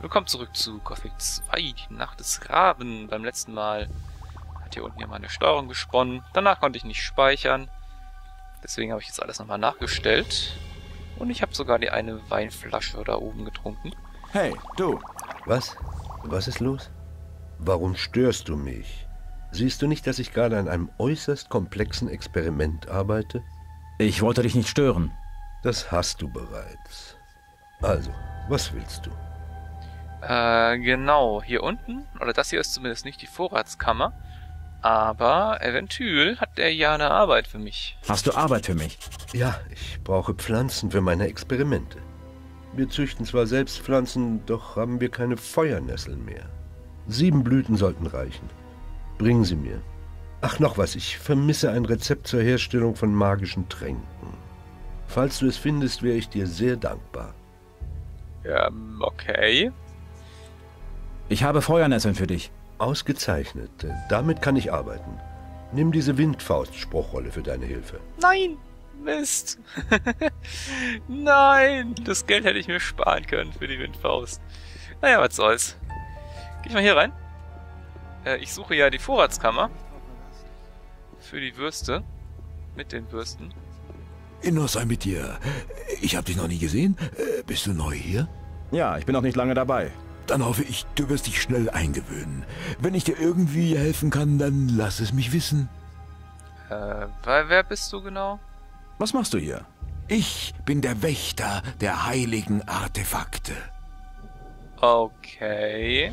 Willkommen zurück zu Gothic 2, die Nacht des Raben. Beim letzten Mal hat hier unten ja meine Steuerung gesponnen. Danach konnte ich nicht speichern. Deswegen habe ich jetzt alles nochmal nachgestellt. Und ich habe sogar die eine Weinflasche da oben getrunken. Hey, du. Was? Was ist los? Warum störst du mich? Siehst du nicht, dass ich gerade an einem äußerst komplexen Experiment arbeite? Ich wollte dich nicht stören. Das hast du bereits. Also, was willst du? Äh, genau, hier unten, oder das hier ist zumindest nicht die Vorratskammer, aber eventuell hat der ja eine Arbeit für mich. Hast du Arbeit für mich? Ja, ich brauche Pflanzen für meine Experimente. Wir züchten zwar selbst Pflanzen, doch haben wir keine Feuernesseln mehr. Sieben Blüten sollten reichen. Bringen sie mir. Ach, noch was, ich vermisse ein Rezept zur Herstellung von magischen Tränken. Falls du es findest, wäre ich dir sehr dankbar. Ja, okay. Ich habe Feuernesseln für dich. Ausgezeichnet. Damit kann ich arbeiten. Nimm diese Windfaust-Spruchrolle für deine Hilfe. Nein! Mist! Nein! Das Geld hätte ich mir sparen können für die Windfaust. Naja, was soll's. Geh ich mal hier rein. Äh, ich suche ja die Vorratskammer. Für die Würste. Mit den Würsten. Innos sei mit dir. Ich habe dich noch nie gesehen. Äh, bist du neu hier? Ja, ich bin noch nicht lange dabei. Dann hoffe ich, du wirst dich schnell eingewöhnen. Wenn ich dir irgendwie helfen kann, dann lass es mich wissen. Äh, wer bist du genau? Was machst du hier? Ich bin der Wächter der heiligen Artefakte. Okay.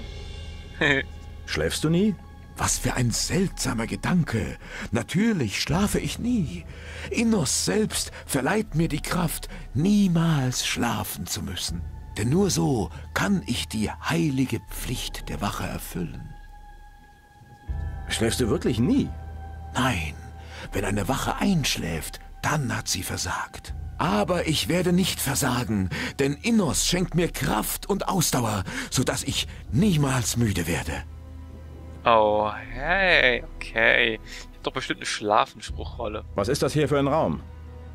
Schläfst du nie? Was für ein seltsamer Gedanke. Natürlich schlafe ich nie. Innos selbst verleiht mir die Kraft, niemals schlafen zu müssen. Denn nur so kann ich die heilige Pflicht der Wache erfüllen. Schläfst du wirklich nie? Nein, wenn eine Wache einschläft, dann hat sie versagt. Aber ich werde nicht versagen, denn Innos schenkt mir Kraft und Ausdauer, sodass ich niemals müde werde. Oh, hey, okay. Ich hab doch bestimmt eine Schlafenspruchrolle. Was ist das hier für ein Raum?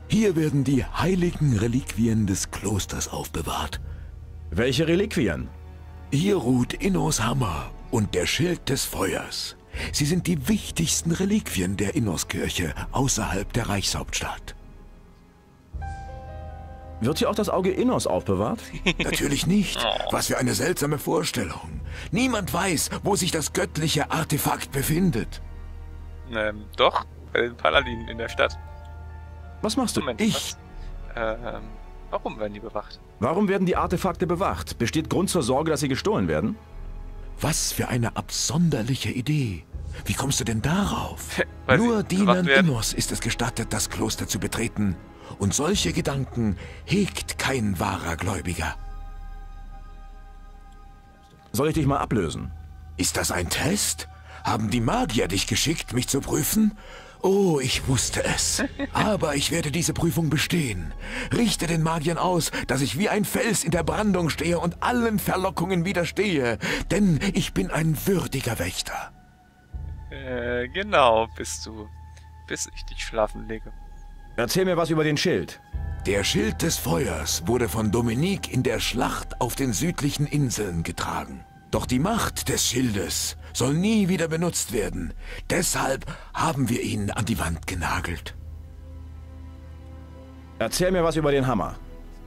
Hier werden die heiligen Reliquien des Klosters aufbewahrt. Welche Reliquien? Hier ruht Innos Hammer und der Schild des Feuers. Sie sind die wichtigsten Reliquien der Innoskirche außerhalb der Reichshauptstadt. Wird hier auch das Auge Innos aufbewahrt? Natürlich nicht. Was für eine seltsame Vorstellung. Niemand weiß, wo sich das göttliche Artefakt befindet. Ähm, doch, bei den Paladinen in der Stadt. Was machst du? Moment, Ich- was? Ähm, warum werden die bewacht? Warum werden die Artefakte bewacht? Besteht Grund zur Sorge, dass sie gestohlen werden? Was für eine absonderliche Idee. Wie kommst du denn darauf? Nur Dienern. Innos ist es gestattet, das Kloster zu betreten. Und solche Gedanken hegt kein wahrer Gläubiger. Soll ich dich mal ablösen? Ist das ein Test? Haben die Magier dich geschickt, mich zu prüfen? Oh, ich wusste es. Aber ich werde diese Prüfung bestehen. Richte den Magiern aus, dass ich wie ein Fels in der Brandung stehe und allen Verlockungen widerstehe. Denn ich bin ein würdiger Wächter. Äh, genau, bist du. Bis ich dich schlafen lege. Erzähl mir was über den Schild. Der Schild des Feuers wurde von Dominique in der Schlacht auf den südlichen Inseln getragen. Doch die Macht des Schildes soll nie wieder benutzt werden. Deshalb haben wir ihn an die Wand genagelt. Erzähl mir was über den Hammer.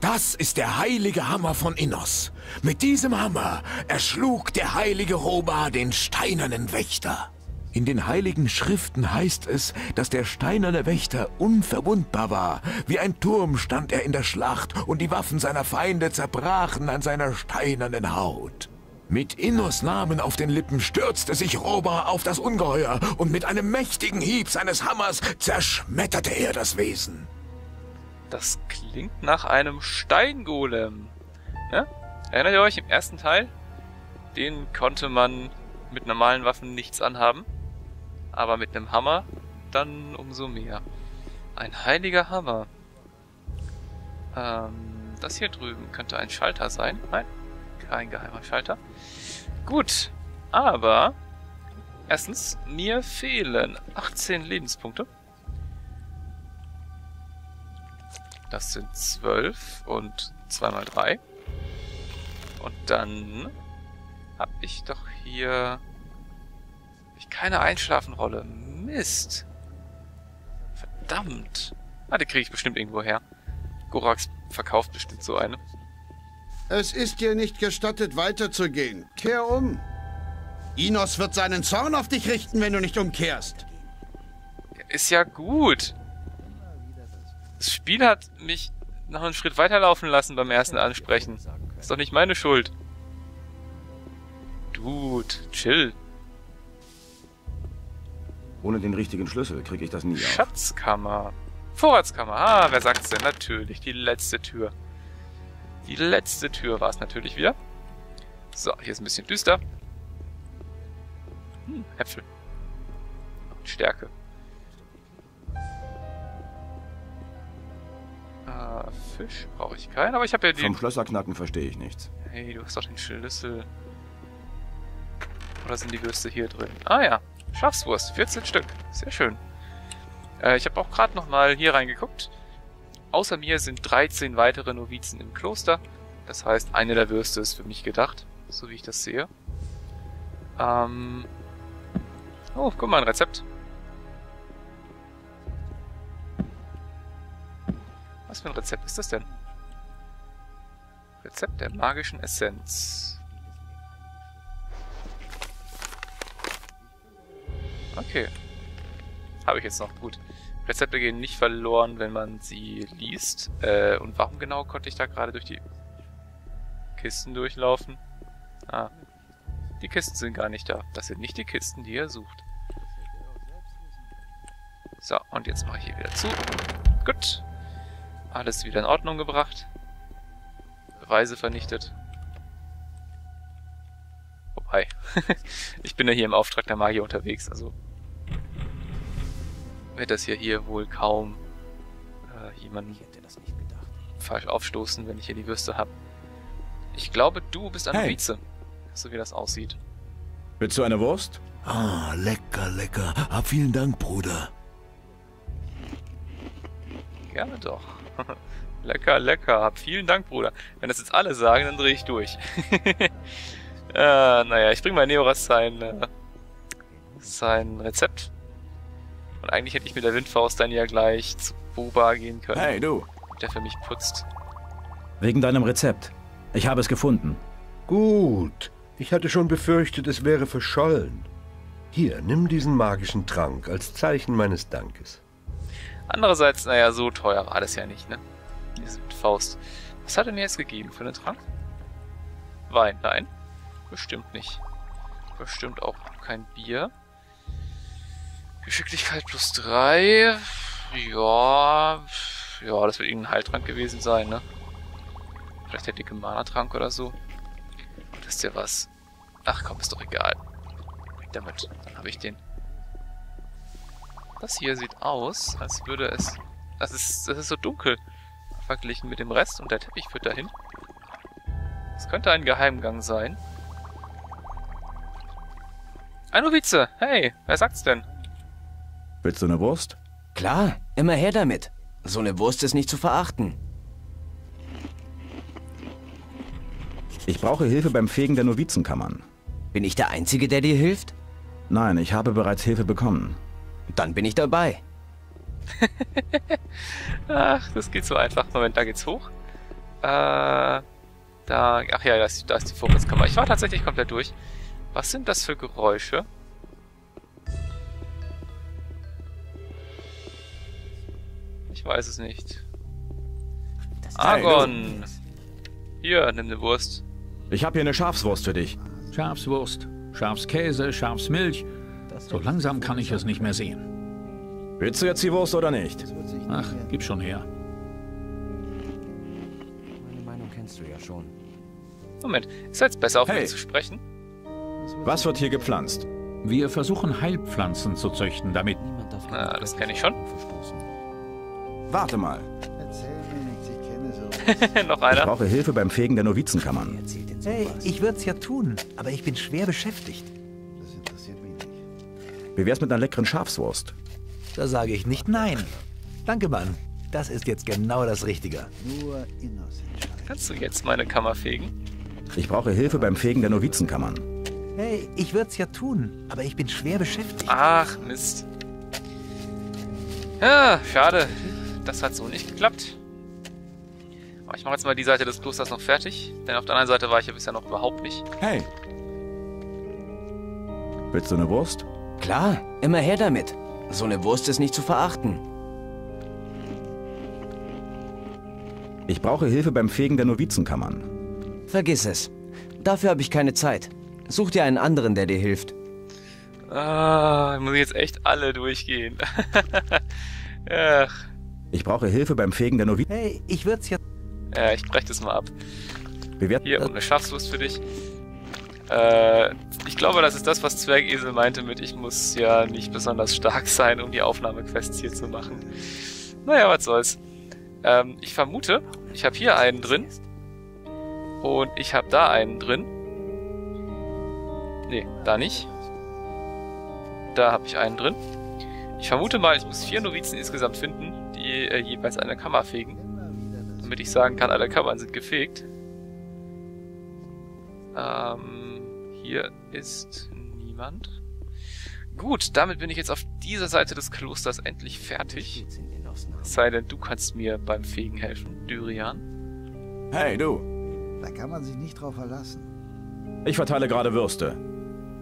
Das ist der heilige Hammer von Innos. Mit diesem Hammer erschlug der heilige Roba den steinernen Wächter. In den heiligen Schriften heißt es, dass der steinerne Wächter unverwundbar war. Wie ein Turm stand er in der Schlacht und die Waffen seiner Feinde zerbrachen an seiner steinernen Haut. Mit Innos Namen auf den Lippen stürzte sich Roba auf das Ungeheuer und mit einem mächtigen Hieb seines Hammers zerschmetterte er das Wesen. Das klingt nach einem Steingolem. Ja? Erinnert ihr euch im ersten Teil? Den konnte man mit normalen Waffen nichts anhaben. Aber mit einem Hammer dann umso mehr. Ein heiliger Hammer. Ähm, das hier drüben könnte ein Schalter sein. Nein, kein geheimer Schalter. Gut, aber erstens, mir fehlen 18 Lebenspunkte. Das sind 12 und 2 mal 3. Und dann habe ich doch hier ich keine Einschlafenrolle. Mist. Verdammt. Ah, die kriege ich bestimmt irgendwo her. Gorax verkauft bestimmt so eine. Es ist dir nicht gestattet, weiterzugehen. Kehr um. Inos wird seinen Zorn auf dich richten, wenn du nicht umkehrst. Ist ja gut. Das Spiel hat mich noch einen Schritt weiterlaufen lassen beim ersten Ansprechen. Ist doch nicht meine Schuld. Dude, chill. Ohne den richtigen Schlüssel kriege ich das nie auf. Schatzkammer. Vorratskammer. Ah, wer sagt's denn? Natürlich, die letzte Tür. Die letzte Tür war es natürlich wieder. So, hier ist ein bisschen düster. Hm, Äpfel. Stärke. Äh, Fisch brauche ich keinen, aber ich habe ja Vom den... Schlösserknacken verstehe ich nichts. Hey, du hast doch den Schlüssel. Oder sind die Würste hier drin? Ah ja, Schafswurst, 14 Stück. Sehr schön. Äh, ich habe auch gerade nochmal hier reingeguckt. Außer mir sind 13 weitere Novizen im Kloster. Das heißt, eine der Würste ist für mich gedacht, so wie ich das sehe. Ähm oh, guck mal, ein Rezept. Was für ein Rezept ist das denn? Rezept der magischen Essenz. Okay. Habe ich jetzt noch. Gut. Rezepte gehen nicht verloren, wenn man sie liest. Äh, und warum genau konnte ich da gerade durch die Kisten durchlaufen? Ah. Die Kisten sind gar nicht da. Das sind nicht die Kisten, die er sucht. So, und jetzt mache ich hier wieder zu. Gut. Alles wieder in Ordnung gebracht. Beweise vernichtet. Wobei, ich bin ja hier im Auftrag der Magier unterwegs, also wird das ja hier wohl kaum äh, jemanden falsch aufstoßen, wenn ich hier die Würste habe. Ich glaube, du bist ein Hey. Novize, so wie das aussieht. Willst du eine Wurst? Ah, lecker, lecker. Ah, vielen Dank, Bruder. Gerne doch. lecker, lecker. Hab vielen Dank, Bruder. Wenn das jetzt alle sagen, dann drehe ich durch. äh, naja, ich bring mal Neoras sein, äh, sein Rezept. Und eigentlich hätte ich mit der Windfaust dann ja gleich zu Boba gehen können, Hey, du. der für mich putzt. Wegen deinem Rezept. Ich habe es gefunden. Gut. Ich hatte schon befürchtet, es wäre verschollen. Hier, nimm diesen magischen Trank als Zeichen meines Dankes. Andererseits, naja, so teuer war das ja nicht, ne? Diese Faust. Was hat er mir jetzt gegeben für einen Trank? Wein, nein. Bestimmt nicht. Bestimmt auch kein Bier. Geschicklichkeit plus drei. Ja. Ja, das wird irgendein Heiltrank gewesen sein, ne? Vielleicht der dicke Mana-Trank oder so. Das ist ja was. Ach komm, ist doch egal. Damit. Dann habe ich den. Das hier sieht aus, als würde es... Das ist, das ist so dunkel. Verglichen mit dem Rest und der Teppich führt dahin. Das könnte ein Geheimgang sein. Ein Novize! Hey, wer sagt's denn? Willst du eine Wurst? Klar, immer her damit. So eine Wurst ist nicht zu verachten. Ich brauche Hilfe beim Fegen der Novizenkammern. Bin ich der Einzige, der dir hilft? Nein, ich habe bereits Hilfe bekommen. Dann bin ich dabei. Ach, das geht so einfach. Moment, da geht's hoch. Äh, da... Ach ja, da ist, da ist die Vorratskammer. Ich war tatsächlich komplett durch. Was sind das für Geräusche? Ich weiß es nicht. Argon! Hier, nimm eine Wurst. Ich habe hier eine Schafswurst für dich. Schafswurst, Schafskäse, Schafsmilch. So langsam kann ich es nicht mehr sehen. Willst du jetzt die Wurst oder nicht? Ach, gib schon her. Meine Meinung kennst du ja schon. Moment, ist jetzt besser auf Hey. mich zu sprechen? Was wird hier gepflanzt? Wir versuchen Heilpflanzen zu züchten, damit Na, Ah, das kenn ich schon. Warte mal. Erzähl mir nichts, ich kenne so. Noch Ich einer? brauche Hilfe beim Fegen der Novizenkammern. Hey, ich würde es ja tun, aber ich bin schwer beschäftigt. Das interessiert mich nicht. Wie wär's mit einer leckeren Schafswurst? Da sage ich nicht nein. Danke, Mann. Das ist jetzt genau das Richtige. Kannst du jetzt meine Kammer fegen? Ich brauche Hilfe beim Fegen der Novizenkammern. Hey, ich würde es ja tun, aber ich bin schwer beschäftigt. Ach, Mist. Ja, schade. Das hat so nicht geklappt. Aber ich mache jetzt mal die Seite des Klosters noch fertig, denn auf der anderen Seite war ich ja bisher noch überhaupt nicht. Hey. Willst du eine Wurst? Klar, immer her damit. So eine Wurst ist nicht zu verachten. Ich brauche Hilfe beim Fegen der Novizenkammern. Vergiss es. Dafür habe ich keine Zeit. Such dir einen anderen, der dir hilft. Ah, muss ich jetzt echt alle durchgehen. Ach, Ich brauche Hilfe beim Fegen der Novizen. Hey, ich würde es ja... ja, ich brech das mal ab. Bewert Hier, und eine Schafswurst für dich. Äh, ich glaube, das ist das, was Zwergesel meinte mit, ich muss ja nicht besonders stark sein, um die Aufnahmequests hier zu machen. Naja, was soll's. Ähm, ich vermute, ich habe hier einen drin. Und ich habe da einen drin. Nee, da nicht. Da habe ich einen drin. Ich vermute mal, ich muss vier Novizen insgesamt finden, die äh, jeweils eine Kammer fegen. Damit ich sagen kann, alle Kammern sind gefegt. Ähm, hier ist niemand. Gut, damit bin ich jetzt auf dieser Seite des Klosters endlich fertig. Es sei denn, du kannst mir beim Fegen helfen, Dyrian. Hey, du. Da kann man sich nicht drauf verlassen. Ich verteile gerade Würste.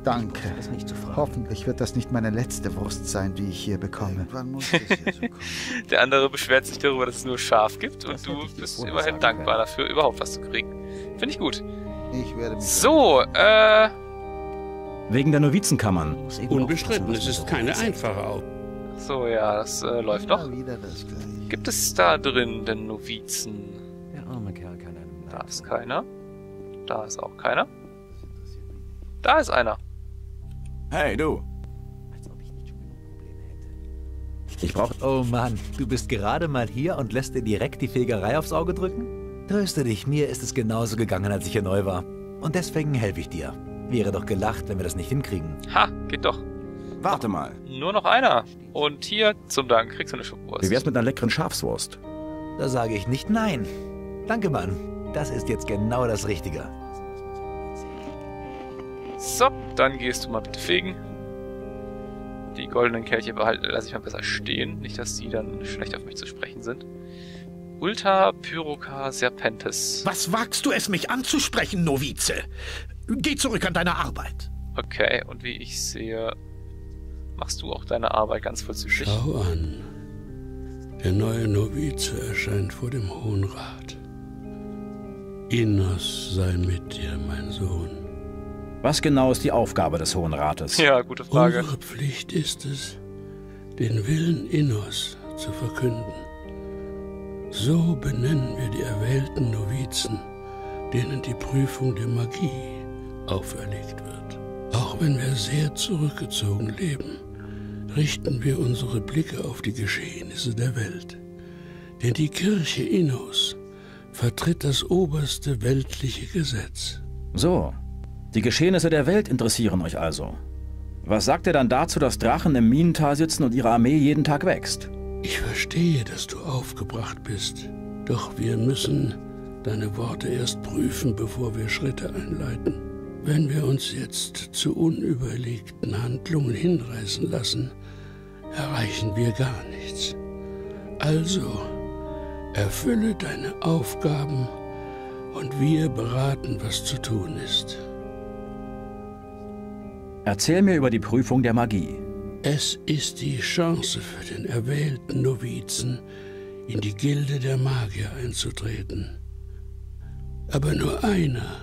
Danke. Das ist nicht zu fragen. Hoffentlich wird das nicht meine letzte Wurst sein, die ich hier bekomme. Der andere beschwert sich darüber, dass es nur Schaf gibt und du bist immerhin dankbar dafür, überhaupt was zu kriegen. Finde ich gut. Ich werde mich So, äh, Wegen der Novizenkammern. Unbestritten, es ist keine einfache Aufgabe. so ja, das äh, läuft doch. Gibt es da drin denn Novizen? Der arme Kerl kann einem Da ist keiner. Da ist auch keiner. Da ist einer. Hey, du. Als ob ich nicht schon genug Probleme hätte. Ich brauche... Oh Mann, du bist gerade mal hier und lässt dir direkt die Fegerei aufs Auge drücken? Tröste dich, mir ist es genauso gegangen, als ich hier neu war. Und deswegen helfe ich dir. Wäre doch gelacht, wenn wir das nicht hinkriegen. Ha, geht doch. Warte mal. Nur noch einer. Und hier, zum Dank, kriegst du eine Schubwurst. Wie wär's mit einer leckeren Schafswurst? Da sage ich nicht nein. Danke, Mann. Das ist jetzt genau das Richtige. So, dann gehst du mal bitte fegen. Die goldenen Kelche behalte, lasse ich mal besser stehen. Nicht, dass die dann schlecht auf mich zu sprechen sind. Ulta Pyroca Serpentis. Was wagst du es, mich anzusprechen, Novize? Geh zurück an deine Arbeit. Okay, und wie ich sehe, machst du auch deine Arbeit ganz vollzüglich. Schau an. Der neue Novize erscheint vor dem Hohen Rat. Innos sei mit dir, mein Sohn. Was genau ist die Aufgabe des Hohen Rates? Ja, gute Frage. Unsere Pflicht ist es, den Willen Innos zu verkünden. So benennen wir die erwählten Novizen, denen die Prüfung der Magie auferlegt wird. Auch wenn wir sehr zurückgezogen leben, richten wir unsere Blicke auf die Geschehnisse der Welt. Denn die Kirche Innos vertritt das oberste weltliche Gesetz. So. Die Geschehnisse der Welt interessieren euch also. Was sagt ihr dann dazu, dass Drachen im Minental sitzen und ihre Armee jeden Tag wächst? Ich verstehe, dass du aufgebracht bist. Doch wir müssen deine Worte erst prüfen, bevor wir Schritte einleiten. Wenn wir uns jetzt zu unüberlegten Handlungen hinreißen lassen, erreichen wir gar nichts. Also, erfülle deine Aufgaben und wir beraten, was zu tun ist. Erzähl mir über die Prüfung der Magie. Es ist die Chance für den erwählten Novizen, in die Gilde der Magier einzutreten. Aber nur einer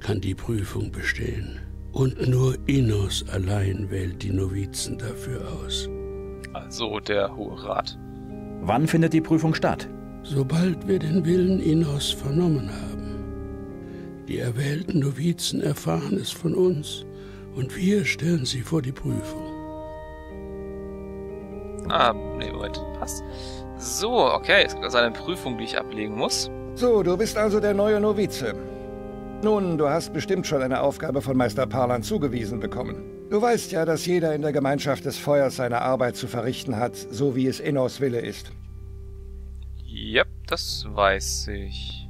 kann die Prüfung bestehen. Und nur Innos allein wählt die Novizen dafür aus. Also der Hohe Rat. Wann findet die Prüfung statt? Sobald wir den Willen Innos vernommen haben. Die erwählten Novizen erfahren es von uns und wir stellen sie vor die Prüfung. Ah, nee, Moment, passt. So, okay, es gibt also eine Prüfung, die ich ablegen muss. So, du bist also der neue Novize. Nun, du hast bestimmt schon eine Aufgabe von Meister Parlan zugewiesen bekommen. Du weißt ja, dass jeder in der Gemeinschaft des Feuers seine Arbeit zu verrichten hat, so wie es Innos Wille ist. Yep, das weiß ich.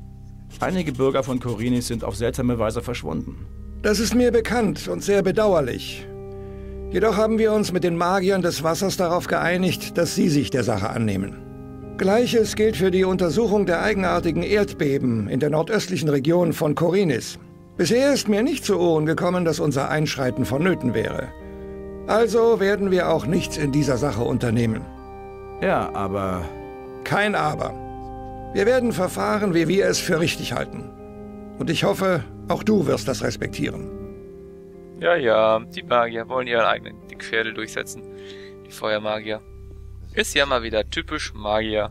Einige Bürger von Korinis sind auf seltsame Weise verschwunden. Das ist mir bekannt und sehr bedauerlich. Jedoch haben wir uns mit den Magiern des Wassers darauf geeinigt, dass sie sich der Sache annehmen. Gleiches gilt für die Untersuchung der eigenartigen Erdbeben in der nordöstlichen Region von Korinis. Bisher ist mir nicht zu Ohren gekommen, dass unser Einschreiten vonnöten wäre. Also werden wir auch nichts in dieser Sache unternehmen. Ja, aber... Kein Aber. Wir werden verfahren, wie wir es für richtig halten. Und ich hoffe, auch du wirst das respektieren. Ja, ja, die Magier wollen ihren eigenen Pferde durchsetzen. Die Feuermagier. Ist ja mal wieder typisch Magier.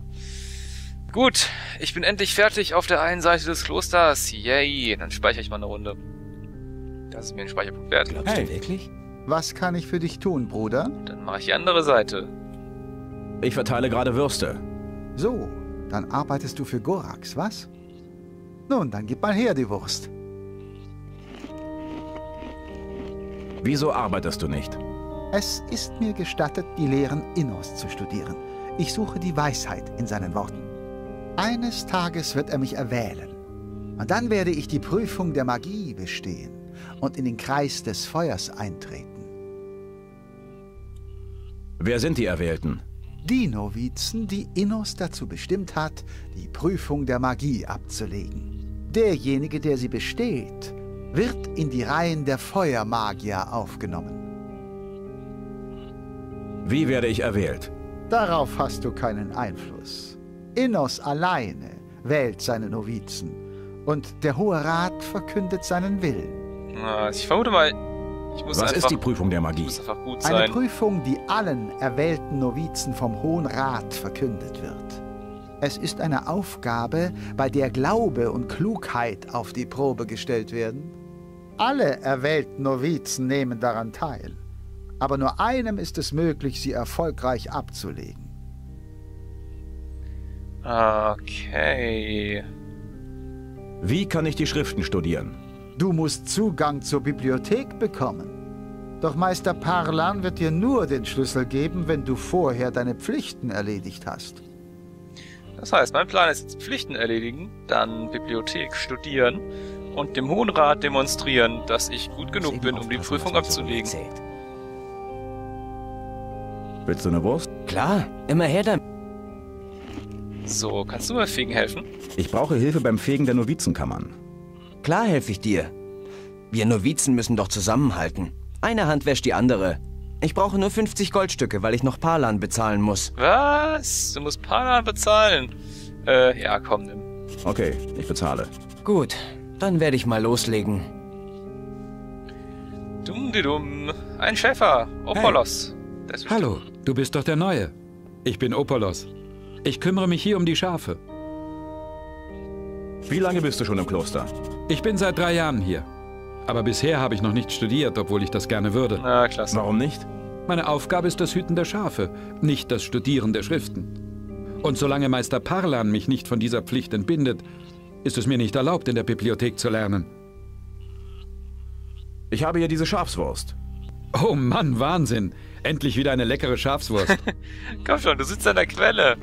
Gut, ich bin endlich fertig auf der einen Seite des Klosters. Yay, dann speichere ich mal eine Runde. Das ist mir ein Speicherpunkt wert. Glaubst hey. du wirklich? Was kann ich für dich tun, Bruder? Dann mache ich die andere Seite. Ich verteile gerade Würste. So, dann arbeitest du für Gorax, was? Nun, dann gib mal her die Wurst. Wieso arbeitest du nicht? Es ist mir gestattet, die Lehren Innos zu studieren. Ich suche die Weisheit in seinen Worten. Eines Tages wird er mich erwählen. Und dann werde ich die Prüfung der Magie bestehen und in den Kreis des Feuers eintreten. Wer sind die Erwählten? Die Novizen, die Innos dazu bestimmt hat, die Prüfung der Magie abzulegen. Derjenige, der sie besteht, wird in die Reihen der Feuermagier aufgenommen. Wie werde ich erwählt? Darauf hast du keinen Einfluss. Innos alleine wählt seine Novizen und der Hohe Rat verkündet seinen Willen. Na, ich vermute mal, ich muss Was einfach, ist die Prüfung der Magie? muss einfach gut Eine. Prüfung, die allen erwählten Novizen vom Hohen Rat verkündet wird. Es ist eine Aufgabe, bei der Glaube und Klugheit auf die Probe gestellt werden. Alle erwählten Novizen nehmen daran teil. Aber nur einem ist es möglich, sie erfolgreich abzulegen. Okay. Wie kann ich die Schriften studieren? Du musst Zugang zur Bibliothek bekommen. Doch Meister Parlan wird dir nur den Schlüssel geben, wenn du vorher deine Pflichten erledigt hast. Das heißt, mein Plan ist jetzt Pflichten erledigen, dann Bibliothek studieren und dem Hohen Rat demonstrieren, dass ich gut genug bin, um die Prüfung abzulegen. Willst du eine Wurst? Klar, immer her damit. So, kannst du mir fegen helfen? Ich brauche Hilfe beim Fegen der Novizenkammern. Klar helfe ich dir. Wir Novizen müssen doch zusammenhalten. Eine Hand wäscht die andere. Ich brauche nur 50 Goldstücke, weil ich noch Palan bezahlen muss. Was? Du musst Palan bezahlen? Äh, ja, komm, nimm. Okay, ich bezahle. Gut, dann werde ich mal loslegen. Dumm die dumm. Ein Schäfer. Opolos. Ist Hallo, du bist doch der Neue. Ich bin Opolos. Ich kümmere mich hier um die Schafe. Wie lange bist du schon im Kloster? Ich bin seit drei Jahren hier. Aber bisher habe ich noch nicht studiert, obwohl ich das gerne würde. Na, klasse. Warum nicht? Meine Aufgabe ist das Hüten der Schafe, nicht das Studieren der Schriften. Und solange Meister Parlan mich nicht von dieser Pflicht entbindet, ist es mir nicht erlaubt, in der Bibliothek zu lernen. Ich habe hier diese Schafswurst. Oh Mann, Wahnsinn. Endlich wieder eine leckere Schafswurst. Komm schon, du sitzt an der Quelle.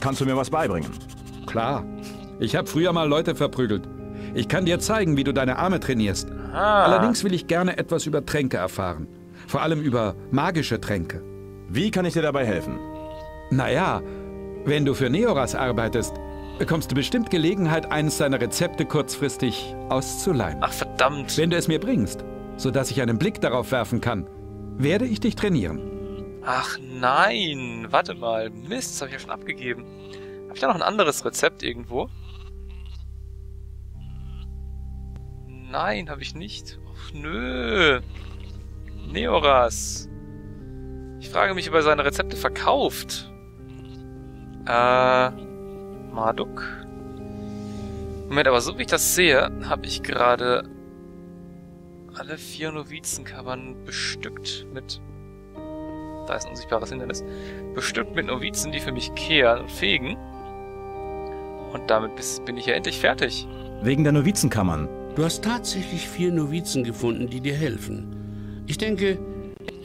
Kannst du mir was beibringen? Klar. Ich habe früher mal Leute verprügelt. Ich kann dir zeigen, wie du deine Arme trainierst. Ah. Allerdings will ich gerne etwas über Tränke erfahren. Vor allem über magische Tränke. Wie kann ich dir dabei helfen? Naja, wenn du für Neoras arbeitest, bekommst du bestimmt Gelegenheit, eines seiner Rezepte kurzfristig auszuleihen. Ach, verdammt. Wenn du es mir bringst, sodass ich einen Blick darauf werfen kann, werde ich dich trainieren. Ach nein, warte mal. Mist, das habe ich ja schon abgegeben. Habe ich da noch ein anderes Rezept irgendwo? Nein, habe ich nicht. Ach nö. Neoras. Ich frage mich, ob er seine Rezepte verkauft. Äh, Marduk. Moment, aber so wie ich das sehe, habe ich gerade alle vier Novizenkammern bestückt mit da ist ein unsichtbares Hindernis, bestückt mit Novizen, die für mich kehren und fegen. Und damit bin ich ja endlich fertig. Wegen der Novizenkammern. Du hast tatsächlich vier Novizen gefunden, die dir helfen. Ich denke,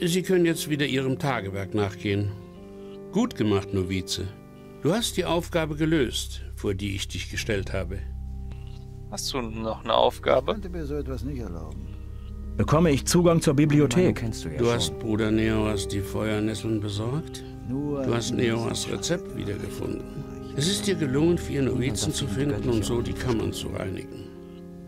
sie können jetzt wieder ihrem Tagewerk nachgehen. Gut gemacht, Novize. Du hast die Aufgabe gelöst, vor die ich dich gestellt habe. Hast du noch eine Aufgabe? könnte mir so etwas nicht erlauben. Bekomme ich Zugang zur Bibliothek? Du hast Bruder Neoas die Feuernesseln besorgt. Nur Du hast Neoas Rezept wiedergefunden. Es ist dir gelungen, vier Novizen zu finden und so die Kammern zu reinigen.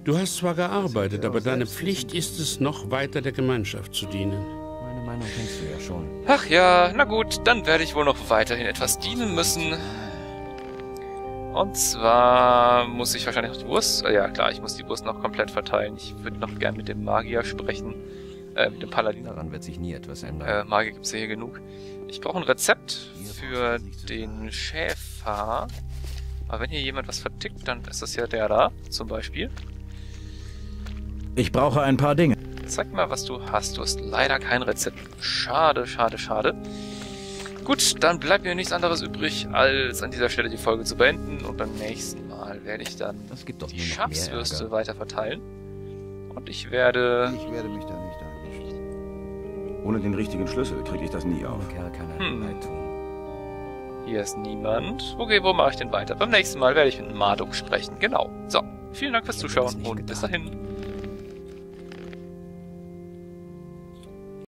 Du hast zwar gearbeitet, aber deine Pflicht ist es, noch weiter der Gemeinschaft zu dienen. Meine Meinung kennst du ja schon. Ach ja, na gut, dann werde ich wohl noch weiterhin etwas dienen müssen. Und zwar muss ich wahrscheinlich noch die Wurst... äh, Ja klar, ich muss die Wurst noch komplett verteilen. Ich würde noch gern mit dem Magier sprechen. Äh, mit dem Paladin. Daran wird sich nie etwas ändern. Äh, Magier gibt's ja hier genug. Ich brauche ein Rezept für den Schäfer. Aber wenn hier jemand was vertickt, dann ist das ja der da, zum Beispiel. Ich brauche ein paar Dinge. Zeig mal, was du hast. Du hast leider kein Rezept. Schade, schade, schade. Gut, dann bleibt mir nichts anderes übrig, als an dieser Stelle die Folge zu beenden. Und beim nächsten Mal werde ich dann Das gibt doch die Schafswürste weiter verteilen. Und ich werde... Ich werde mich da nicht einmischen. Ohne den richtigen Schlüssel kriege ich das nie auf. Kerl kann Hm. einem leid tun. Hier ist niemand. Okay, wo mache ich denn weiter? Beim nächsten Mal werde ich mit Marduk sprechen. Genau. So, vielen Dank fürs Zuschauen und bis dahin.